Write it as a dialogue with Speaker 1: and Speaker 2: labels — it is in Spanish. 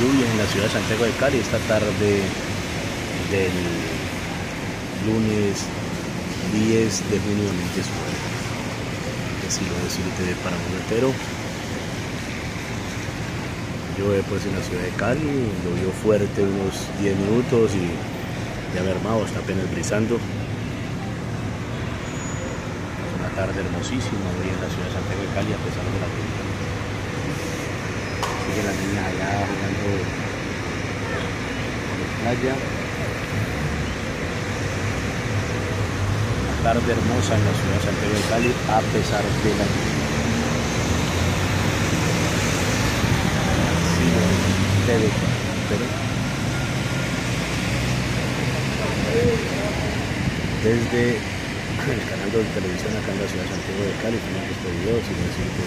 Speaker 1: lluvia en la ciudad de Santiago de Cali esta tarde del lunes 10 de junio de 2019. Así lo decirte para un entero. Llueve pues en la ciudad de Cali, llovió fuerte unos 10 minutos y ya mermado, está apenas brisando. Una tarde hermosísima hoy en la ciudad de Santiago de Cali a pesar de la lluvia. Siguen las niñas allá jugando en la playa. Una tarde hermosa en la ciudad de Santiago de Cali a pesar de la desde el canal de televisión acá en la ciudad de Santiago de Cali, tenemos este video, sin decir que